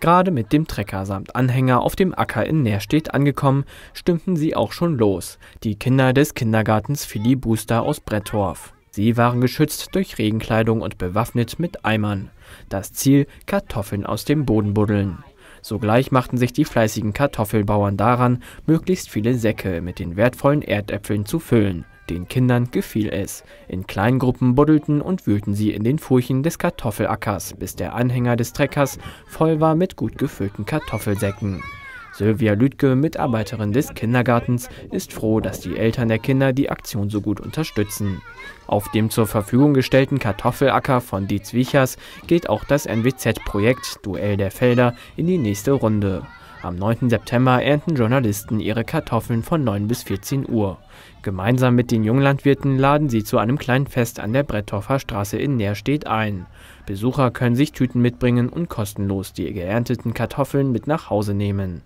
Gerade mit dem Trecker samt Anhänger auf dem Acker in Nährstedt angekommen, stimmten sie auch schon los, die Kinder des Kindergartens Philly Booster aus Brettorf. Sie waren geschützt durch Regenkleidung und bewaffnet mit Eimern. Das Ziel: Kartoffeln aus dem Boden buddeln. Sogleich machten sich die fleißigen Kartoffelbauern daran, möglichst viele Säcke mit den wertvollen Erdäpfeln zu füllen. Den Kindern gefiel es. In kleinen Gruppen buddelten und wühlten sie in den Furchen des Kartoffelackers, bis der Anhänger des Treckers voll war mit gut gefüllten Kartoffelsäcken. Sylvia Lüdke, Mitarbeiterin des Kindergartens, ist froh, dass die Eltern der Kinder die Aktion so gut unterstützen. Auf dem zur Verfügung gestellten Kartoffelacker von Dietz Wichers geht auch das NWZ-Projekt Duell der Felder in die nächste Runde. Am 9. September ernten Journalisten ihre Kartoffeln von 9 bis 14 Uhr. Gemeinsam mit den Junglandwirten laden sie zu einem kleinen Fest an der Brettorfer Straße in Nährstedt ein. Besucher können sich Tüten mitbringen und kostenlos die geernteten Kartoffeln mit nach Hause nehmen.